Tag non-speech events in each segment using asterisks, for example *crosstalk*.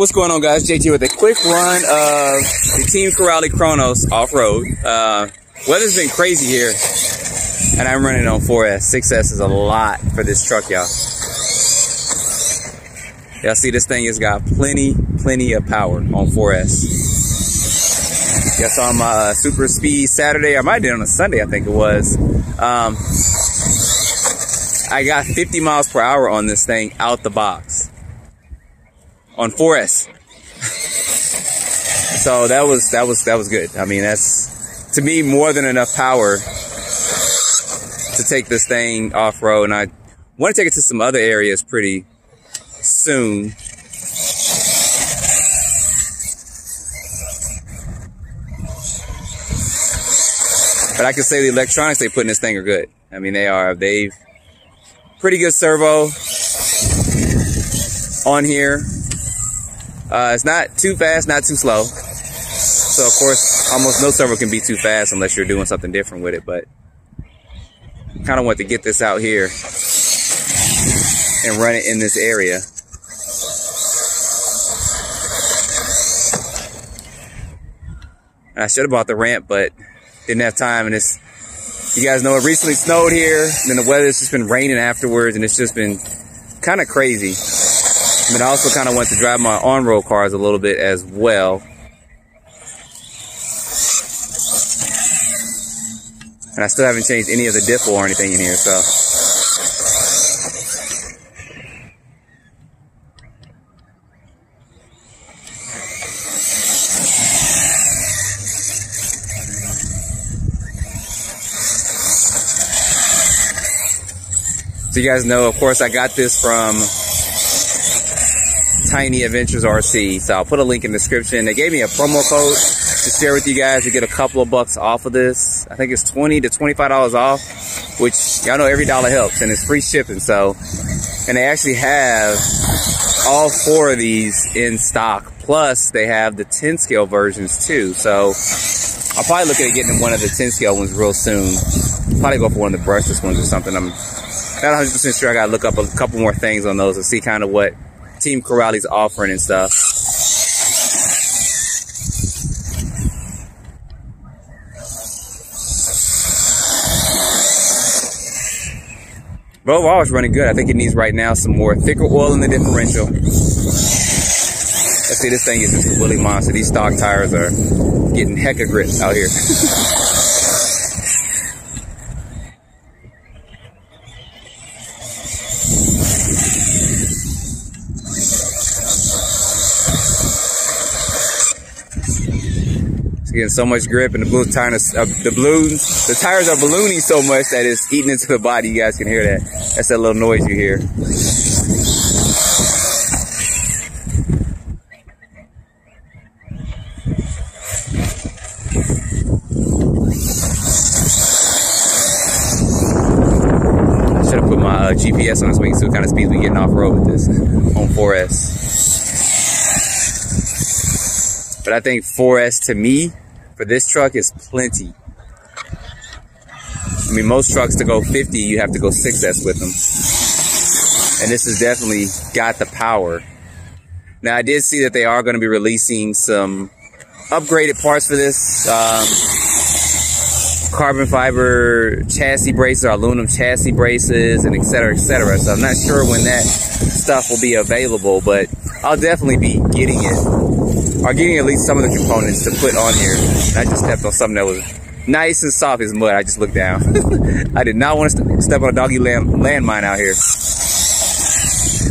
What's going on, guys? JT with a quick run of the Team Corally Kronos off-road. Uh, weather's been crazy here, and I'm running on 4S. 6S is a lot for this truck, y'all. Y'all see this thing has got plenty, plenty of power on 4S. Y'all saw my uh, super speed Saturday. I might have did on a Sunday, I think it was. Um, I got 50 miles per hour on this thing out the box on 4S. so that was that was that was good. I mean, that's to me more than enough power to take this thing off road, and I want to take it to some other areas pretty soon. But I can say the electronics they put in this thing are good. I mean, they are. They've pretty good servo on here. Uh, it's not too fast, not too slow. So of course, almost no servo can be too fast unless you're doing something different with it. But kind of want to get this out here and run it in this area. And I should have bought the ramp, but didn't have time. And it's, you guys know it recently snowed here. And then the weather's just been raining afterwards. And it's just been kind of crazy. But I also kind of want to drive my on-road cars a little bit as well. And I still haven't changed any of the diffle or anything in here, so. So you guys know, of course, I got this from Tiny Adventures RC. So I'll put a link in the description. They gave me a promo code to share with you guys to get a couple of bucks off of this. I think it's 20 to $25 off, which y'all know every dollar helps and it's free shipping. So, and they actually have all four of these in stock. Plus they have the 10 scale versions too. So I'll probably look at getting one of the 10 scale ones real soon. Probably go for one of the brushless ones or something. I'm not 100% sure. I gotta look up a couple more things on those and see kind of what Team Corally's offering and stuff. But overall, it's running good. I think it needs right now some more thicker oil in the differential. Let's see, this thing is just a woolly monster. These stock tires are getting hecka grip out here. *laughs* getting so much grip, and the blue uh, the balloons, the tires are ballooning so much that it's eating into the body. You guys can hear that. That's that little noise you hear. I should have put my uh, GPS on this wing so what kind of speeds we getting off road with this on 4S. But I think 4S to me, for this truck, is plenty. I mean, most trucks to go 50, you have to go 6S with them. And this has definitely got the power. Now, I did see that they are going to be releasing some upgraded parts for this. Um, carbon fiber chassis braces aluminum chassis braces and et cetera, et cetera. So I'm not sure when that stuff will be available, but I'll definitely be getting it are getting at least some of the components to put on here. I just stepped on something that was nice and soft as mud. I just looked down. *laughs* I did not want to step on a doggy land landmine out here.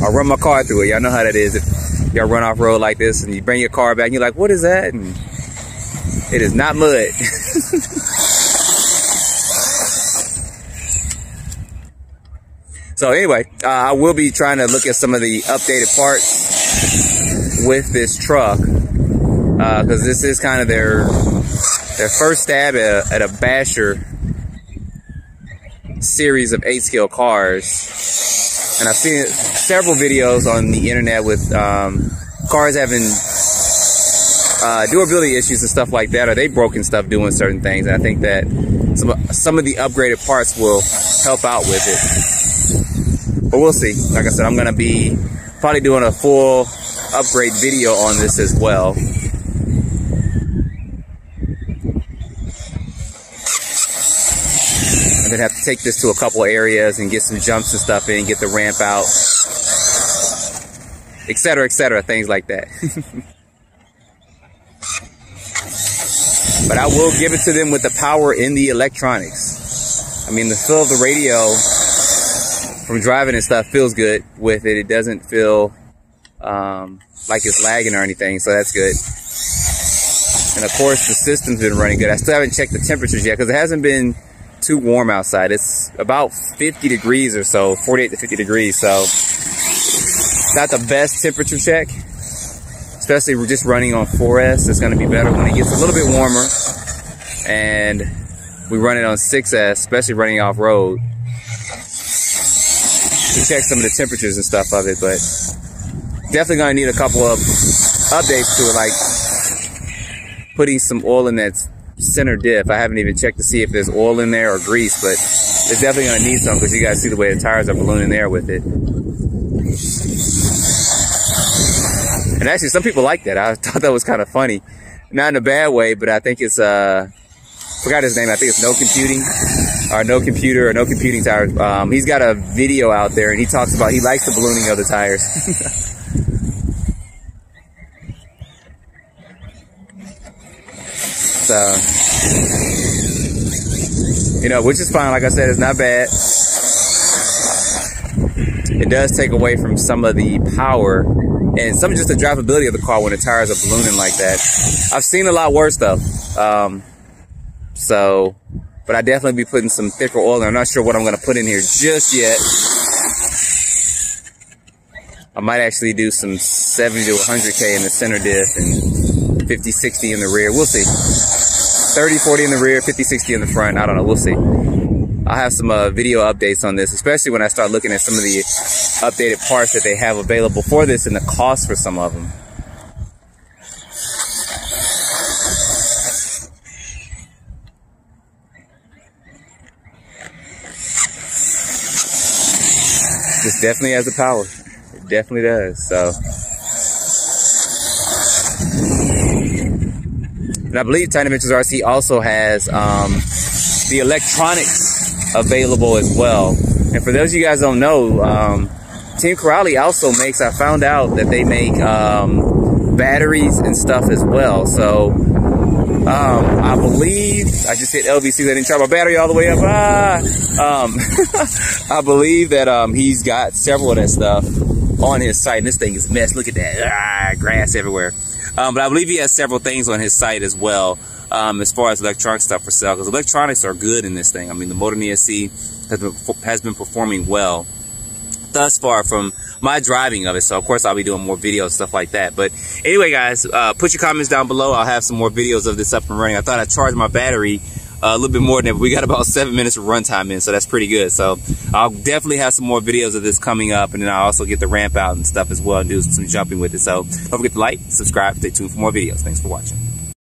I'll run my car through it. Y'all know how that is. If y'all run off road like this and you bring your car back and you're like, what is that? And it is not mud. *laughs* so anyway, uh, I will be trying to look at some of the updated parts with this truck because uh, this is kind of their their first stab at a, at a basher series of eight scale cars. And I've seen several videos on the internet with um, cars having uh, durability issues and stuff like that, or they broken stuff doing certain things. And I think that some some of the upgraded parts will help out with it. But we'll see. Like I said, I'm gonna be probably doing a full upgrade video on this as well. I'm gonna have to take this to a couple areas and get some jumps and stuff in, get the ramp out, etc., etc., things like that. *laughs* but I will give it to them with the power in the electronics. I mean, the feel of the radio from driving and stuff feels good with it. It doesn't feel um, like it's lagging or anything, so that's good. And of course, the system's been running good. I still haven't checked the temperatures yet because it hasn't been too warm outside. It's about 50 degrees or so, 48 to 50 degrees. So not the best temperature check, especially we're just running on 4S. It's going to be better when it gets a little bit warmer and we run it on 6S, especially running off road to check some of the temperatures and stuff of it. But definitely to need a couple of updates to it, like putting some oil in that center diff. I haven't even checked to see if there's oil in there or grease, but it's definitely to need some because you guys see the way the tires are ballooning there with it. And actually, some people like that. I *laughs* thought that was kind of funny. Not in a bad way, but I think it's, uh, forgot his name. I think it's No Computing or No Computer or No Computing Tires. Um, he's got a video out there and he talks about, he likes the ballooning of the tires. *laughs* You know, which is fine. Like I said, it's not bad. It does take away from some of the power and some just the drivability of the car when the tires are ballooning like that. I've seen a lot worse though. Um, so, but I definitely be putting some thicker oil in. I'm not sure what I'm going to put in here just yet. I might actually do some 70 to 100K in the center diff and 50, 60 in the rear. We'll see. 30, 40 in the rear, 50, 60 in the front. I don't know. We'll see. I'll have some uh, video updates on this, especially when I start looking at some of the updated parts that they have available for this and the cost for some of them. This definitely has the power. It definitely does. So. And I believe Tiny Adventures RC also has um, the electronics available as well. And for those of you guys don't know, um, Team Corally also makes, I found out that they make um, batteries and stuff as well. So um, I believe, I just hit LVC, I didn't charge my battery all the way up. Ah! Um, *laughs* I believe that um, he's got several of that stuff on his site. And this thing is mess. Look at that. Ah, grass everywhere. Um, but I believe he has several things on his site as well um, as far as electronic stuff for sale because electronics are good in this thing. I mean, the Motor ESC has been, has been performing well thus far from my driving of it. So, of course, I'll be doing more videos, and stuff like that. But anyway, guys, uh, put your comments down below. I'll have some more videos of this up and running. I thought I charged my battery a little bit more than that. We got about seven minutes of runtime in, so that's pretty good. So I'll definitely have some more videos of this coming up, and then I'll also get the ramp out and stuff as well and do some jumping with it. So don't forget to like, subscribe, stay tuned for more videos. Thanks for watching.